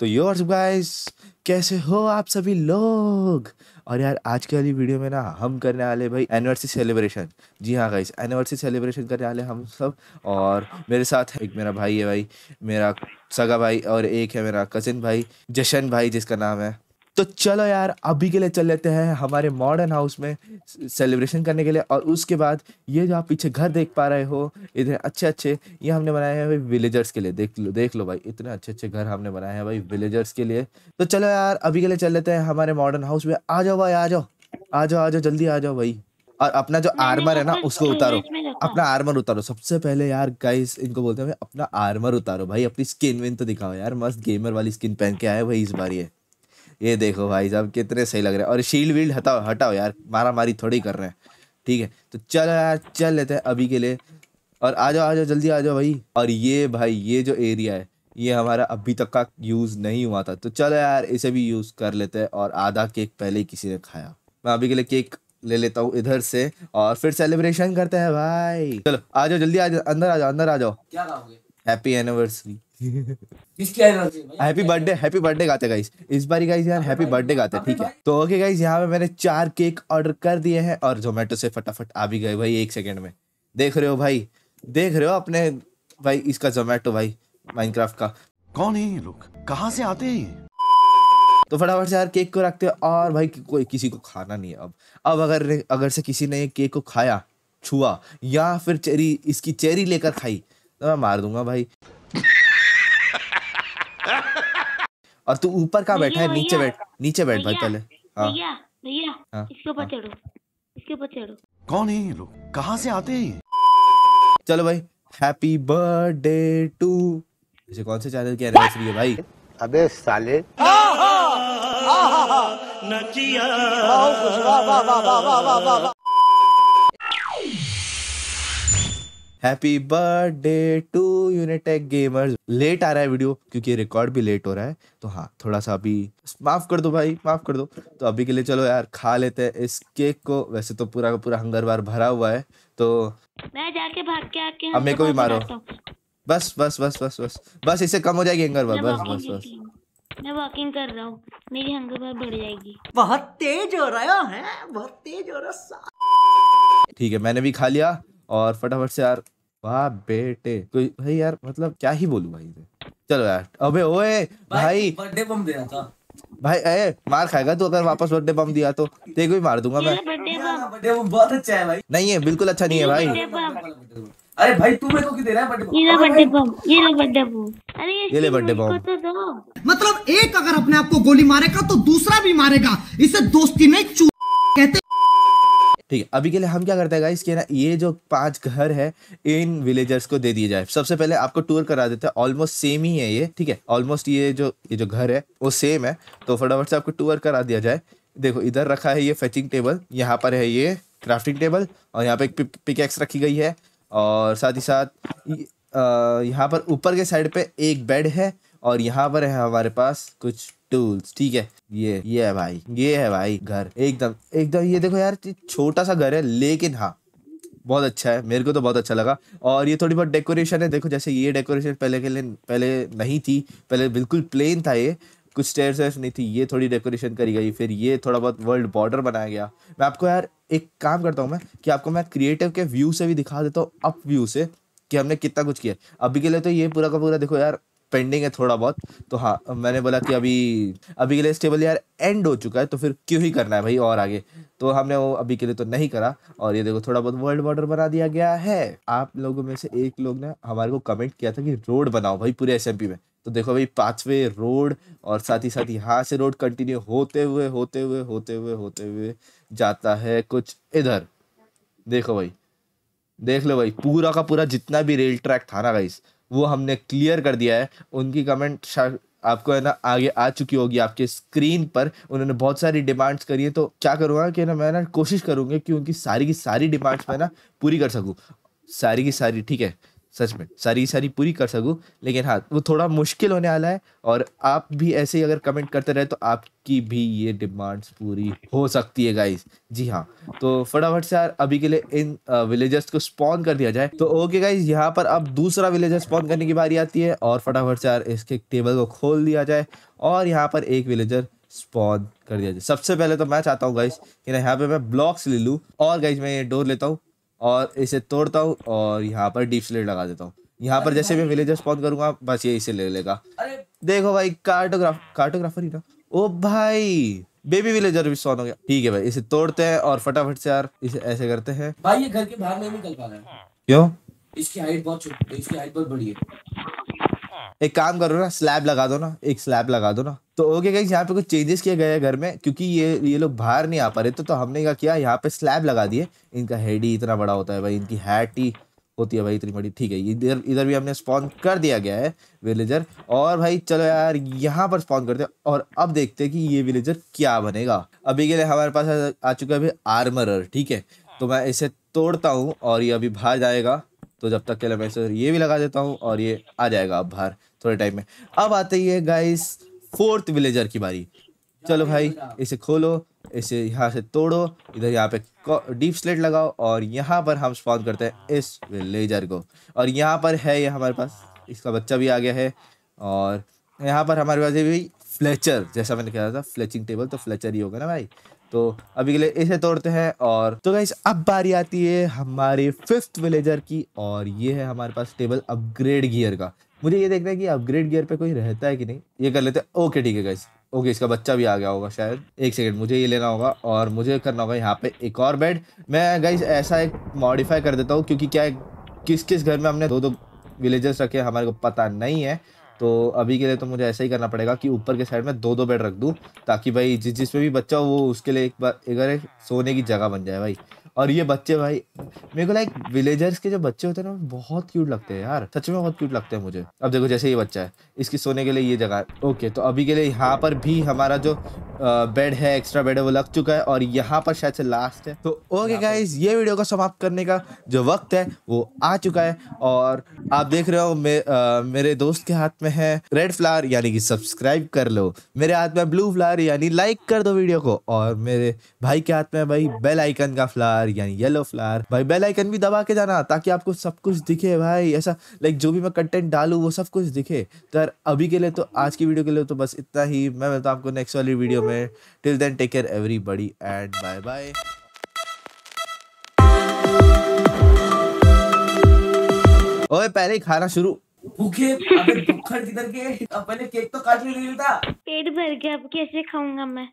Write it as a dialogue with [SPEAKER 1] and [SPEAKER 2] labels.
[SPEAKER 1] तो yours guys कैसे हो आप सभी लोग? और यार, आज के वाली वीडियो में ना हम करने वाले भाई एनिवर्सरी सेलिब्रेशन जी हाँ गाइस एनिवर्सरी सेलिब्रेशन करने वाले हम सब। और मेरे साथ एक मेरा भाई है भाई, मेरा सगा भाई और एक है मेरा कजिन भाई, जशन भाई जिसका नाम है। तो चलो यार अभी के लिए चल लेते हैं हमारे मॉडर्न हाउस में सेलिब्रेशन करने के लिए। और उसके बाद ये जो आप पीछे घर देख पा रहे हो इतने अच्छे अच्छे ये हमने बनाए हैं भाई विलेजर्स के लिए। देख लो देख लो भाई इतने अच्छे अच्छे घर हमने बनाए हैं भाई विलेजर्स के लिए। तो चलो यार अभी के लिए चल लेते हैं हमारे मॉडर्न हाउस में। आ जाओ भाई आ जाओ। आ जाओ आ जाओ जल्दी आ जाओ भाई। और अपना जो आर्मर है ना उसको उतारो। अपना आर्मर उतारो। सबसे पहले यार गाइस इनको बोलते हैं अपना आर्मर उतारो। भाई अपनी स्किन विन तो दिखाओ यार। मस्त गेमर वाली स्किन पहन के आए भाई इस बार ये। ये देखो भाई साहब, कितने सही लग रहे हैं। और शील्ड वील्ड हटाओ हटाओ यार मारा मारी थोड़ी कर रहे हैं। ठीक है तो चलो यार, चल लेते हैं अभी के लिए। और आ जाओ आ जाओ, जल्दी आ जाओ भाई। और ये भाई, ये जो एरिया है, ये हमारा अभी तक का यूज़ नहीं हुआ था। तो चलो यार, इसे भी यूज़ कर लेते हैं। और आधा केक पहले ही किसी ने खाया। मैं अभी के लिए केक ले लेता हूँ इधर से। और फिर सेलिब्रेशन करते हैं भाई। चलो, आ जाओ, जल्दी आ जाओ, अंदर आ जाओ, अंदर आ जाओ।
[SPEAKER 2] क्या खाओगे?
[SPEAKER 1] हैप्पी एनिवर्सरी
[SPEAKER 2] किसकी
[SPEAKER 1] हैप्पी बर्थडे हैप्पी बर्थडे गाते गाइस इस बार गाइस यार हैप्पी बर्थडे गाते हैं ठीक है? तो ओके गाइस यहाँ पे मैंने चार केक ऑर्डर कर दिए हैं और जोमेटो से फटाफट आ भी गए भाई एक सेकंड में। देख रहे हो भाई देख रहे हो अपने भाई इसका जोमेटो भाई माइनक्राफ्ट का।
[SPEAKER 3] कौन है ये लोग? कहाँ से आते हैं
[SPEAKER 1] तो फटाफट से यार केक को रखते हैं और भाई कोई किसी को खाना नहीं है अब। अब अगर अगर से किसी ने केक को खाया छुआ या फिर चेरी इसकी चेरी लेकर खाई तो मैं मार दूँगा भाई। और तू ऊपर कहाँ बैठा है? नीचे बैठ नीचे बैठ भाई पहले। हाँ।
[SPEAKER 4] भैया भैया
[SPEAKER 1] हाँ,
[SPEAKER 4] इसके ऊपर
[SPEAKER 1] हाँ।
[SPEAKER 4] चढ़ो इसके ऊपर चढ़ो।
[SPEAKER 3] कौन है ये लोग? कहाँ से आते हैं ये?
[SPEAKER 1] चलो भाई हैप्पी बर्थडे टू ऐसे कौन से चैनल की एनिवर्सरी है भाई?
[SPEAKER 5] अबे साले।
[SPEAKER 1] Happy birthday to Unitech gamers late आ रहा है वीडियो क्योंकि रिकॉर्ड भी लेट हो रहा है। तो हाँ थोड़ा सा अभी माफ़ कर दो भाई माफ़ कर दो। तो अभी के लिए चलो यार खा लेते हैं इस केक को। वैसे तो पूरा का पूरा हंगर बार भरा हुआ है तो
[SPEAKER 4] मैं जाके भाग के आके
[SPEAKER 1] अब मेरे को भी मारो। बस बस बस बस बस। बस इससे कम हो जाएगी हंगर बार। बस बस बस।
[SPEAKER 4] मैं वॉकिंग कर रहा हूँ। मेरी हंगर बार बढ़ जाएगी।
[SPEAKER 2] बहुत तेज हो रहा है बहुत तेज हो रहा है
[SPEAKER 1] ठीक है मैंने भी खा लिया। और फटाफट से यार वाह बेटे। कोई भाई यार मतलब क्या ही बोलूँ भाई इसे? चलो यार अबे ओए भाई
[SPEAKER 2] बर्थडे बम दे रहा था।
[SPEAKER 1] भाई ए मार खाएगा तू अगर वापस बर्थडे बम दिया तो। तेरे को भी मार दूँगा मैं।
[SPEAKER 4] बर्थडे बम
[SPEAKER 2] बर्थडे बम बहुत अच्छा है भाई।
[SPEAKER 1] नहीं है बिल्कुल अच्छा नहीं है भाई।
[SPEAKER 2] अरे भाई तू मेरे को क्यों दे रहा है बर्थडे
[SPEAKER 4] ये लो
[SPEAKER 2] बम
[SPEAKER 4] बर्थडे बम ये लो बर्थडे बम अरे
[SPEAKER 1] ये ले birthday bomb।
[SPEAKER 4] तो दो।
[SPEAKER 6] मतलब एक अगर अपने आप को गोली मारेगा तो दूसरा भी मारेगा। इसे दोस्ती में चू कहते
[SPEAKER 1] ठीक है, अभी के लिए हम क्या करते हैं गाइस कि ना, ये जो पाँच घर है, इन विलेजर्स को दे दिए जाए। सबसे पहले आपको टूर करा देते हैं ऑलमोस्ट सेम ही है ये, ठीक है? ऑलमोस्ट ये जो ये जो घर है, वो सेम है। तो फटाफट से आपको टूर करा दिया जाए। देखो, इधर रखा है ये फेचिंग टेबल यहाँ पर है ये क्राफ्टिंग टेबल और यहाँ पे एक पिकेक्स रखी गई है। और साथ ही साथ यहाँ पर ऊपर के साइड पे एक बेड है और यहाँ पर है हमारे पास कुछ टूल्स ठीक है? ये ये है भाई, ये है भाई घर, एकदम एकदम, ये देखो यार छोटा सा घर है, लेकिन हाँ बहुत अच्छा है, मेरे को तो बहुत अच्छा लगा। और ये थोड़ी बहुत डेकोरेशन है, देखो जैसे ये डेकोरेशन पहले के लिए, पहले नहीं थी, पहले बिल्कुल प्लेन था ये, कुछ स्टेयर वेयर्स नहीं थी, ये थोड़ी डेकोरेशन करी गई, फिर ये थोड़ा बहुत वर्ल्ड बॉर्डर बनाया गया। मैं आपको यार एक काम करता हूँ मैं, कि आपको मैं क्रिएटिव के व्यू से भी दिखा देता हूँ अप व्यू से, कि हमने कितना कुछ किया अभी के लिए तो ये पूरा का पूरा देखो यार पेंडिंग है थोड़ा बहुत। तो हाँ मैंने बोला कि अभी अभी के लिए स्टेबल यार एंड हो चुका है तो फिर क्यों ही करना है भाई और आगे? तो हमने वो अभी के लिए तो नहीं करा। और ये देखो, थोड़ा बहुत वर्ल्ड बॉर्डर बना दिया गया है। आप लोगों में से एक लोग ने हमारे को कमेंट किया था कि रोड बनाओ भाई पूरे एसएमपी में। तो देखो भाई पांचवे रोड और साथ ही साथ यहाँ से रोड कंटिन्यू होते हुए होते हुए होते हुए होते हुए जाता है कुछ इधर। देखो भाई, देख लो भाई, पूरा का पूरा जितना भी रेल ट्रैक था ना गाइस वो हमने क्लियर कर दिया है। उनकी कमेंट आपको है ना, आगे आ चुकी होगी आपके स्क्रीन पर। उन्होंने बहुत सारी डिमांड्स करी है तो क्या करूँगा कि ना, मैं ना कोशिश करूँगी कि उनकी सारी की सारी डिमांड्स मैं ना पूरी कर सकूँ। सारी की सारी, ठीक है? सच में, सारी सारी पूरी कर सकूँ, लेकिन हाँ वो थोड़ा मुश्किल होने वाला है और आप भी ऐसे ही अगर कमेंट करते रहे तो आपकी भी ये डिमांड्स पूरी हो सकती है गाइस जी हाँ तो फटाफट से यार, अभी के लिए इन विलेजर्स को स्पॉन कर दिया जाए। तो ओके गाइस यहाँ पर अब दूसरा विलेजर स्पॉन करने की बारी आती है और फटाफट से यार, इसके टेबल को खोल दिया जाए और यहाँ पर एक विलेजर स्पॉन कर दिया जाए। सबसे पहले तो मैं चाहता हूँ गाइस कि ना यहाँ पे मैं ब्लॉक्स ले लूँ और गाइस मैं ये डोर लेता हूँ। और इसे तोड़ता हूँ और यहाँ पर डीप स्लेट लगा देता हूँ। यहाँ पर जैसे मैं विलेजर स्पॉन करूँगा बस ये इसे ले लेगा। देखो भाई कार्टोग्राफ कार्टोग्राफर ही ना ओ भाई बेबी विलेजर भी स्पॉन हो गया। ठीक है भाई इसे तोड़ते हैं और फटाफट से यार इसे ऐसे करते हैं।
[SPEAKER 5] भाई ये घर के बाहर नहीं निकल पा रहा है।
[SPEAKER 1] क्यों?
[SPEAKER 5] इसकी हाइट बहुत छोटी इसकी हाइट बहुत बड़ी है।
[SPEAKER 1] एक काम करो ना स्लैब लगा दो ना, एक स्लैब लगा दो ना। तो ओके गाइस यहाँ पे कुछ चेंजेस किए गए हैं घर में, क्योंकि ये ये लोग बाहर नहीं आ पा रहे थे तो हमने क्या किया, यहाँ पे स्लैब लगा दिए। इनका हेड ही इतना बड़ा होता है भाई, इनकी हैट ही होती है भाई, इतनी बड़ी। ठीक है, इधर इधर भी हमने स्पॉन कर दिया गया है विलेजर और भाई, चलो यार, यहाँ पर स्पॉन करते हैं, और अब देखते हैं कि ये विलेजर क्या बनेगा। अभी के लिए हमारे पास आ चुका है अभी आर्मरर ठीक है? तो मैं इसे तोड़ता हूँ, और ये अभी बाहर जाएगा। तो जब तक के लिए मैं ये भी लगा देता हूँ और ये आ जाएगा अब बाहर थोड़े टाइम में। अब आते ही गाइस फोर्थ विलेजर की बारी। चलो भाई, इसे खोलो, इसे यहाँ से तोड़ो, इधर यहाँ पे डीप स्लेट लगाओ और यहाँ पर हम स्पॉन करते हैं इस विलेजर को। और यहाँ पर है ये हमारे पास, इसका बच्चा भी आ गया है और यहाँ पर हमारे पास भी फ्लेचर जैसा मैंने कहा था फ्लेचिंग टेबल तो फ्लेचर ही होगा ना भाई? तो अभी के लिए इसे तोड़ते हैं और तो गाइस अब बारी आती है हमारे फिफ्थ विलेजर की और ये है हमारे पास टेबल अपग्रेड गियर का। मुझे ये देखना है कि अपग्रेड गियर पे कोई रहता है कि नहीं? ये कर लेते हैं। ओके ठीक है गाइस ओके इसका बच्चा भी आ गया होगा शायद। एक सेकंड मुझे ये लेना होगा और मुझे करना होगा यहाँ पे एक और बेड मैं गाइस ऐसा एक मॉडिफाई कर देता हूँ क्योंकि क्या है किस किस घर में हमने दो दो विलेजर्स रखे हमारे को पता नहीं है। तो अभी के लिए तो मुझे ऐसा ही करना पड़ेगा कि ऊपर के साइड में दो दो बेड रख दूँ, ताकि भाई जिस जिसमें भी बच्चा हो, वो उसके लिए एक बार एक सोने की जगह बन जाए भाई। और ये बच्चे भाई मेरे को लाइक विलेजर्स के जो बच्चे होते हैं ना बहुत क्यूट लगते हैं यार। सच में बहुत क्यूट लगते हैं मुझे। अब देखो जैसे ये बच्चा है इसकी सोने के लिए ये जगह है ओके तो अभी के लिए यहाँ पर भी हमारा जो बेड है एक्स्ट्रा बेड है वो लग चुका है और यहाँ पर शायद से लास्ट है। तो ओके गाइज़ ये वीडियो को समाप्त करने का जो वक्त है वो आ चुका है और आप देख रहे हो मे, मेरे दोस्त के हाथ में है रेड फ्लावर यानी कि सब्सक्राइब कर लो। मेरे हाथ में ब्लू फ्लावर यानी लाइक कर दो वीडियो को और मेरे भाई के हाथ में भाई बेल आइकन का फ्लावर यानी येलो फ्लावर भाई बेल आइकन भी दबा के जाना ताकि आपको सब कुछ दिखे भाई। ऐसा लाइक जो भी मैं कंटेंट डालूं वो सब कुछ दिखे। तो यार अभी के लिए तो आज की वीडियो के लिए तो बस इतना ही। मैं मिलता हूँ आपको नेक्स्ट वाली वीडियो में। Till then take care everybody and bye bye ओए पहले ही खाना शुरू।
[SPEAKER 5] भूखे अबे किधर के? अब पहले केक तो काट ले था।
[SPEAKER 4] पेट भर गया अब कैसे खाऊँगा मैं?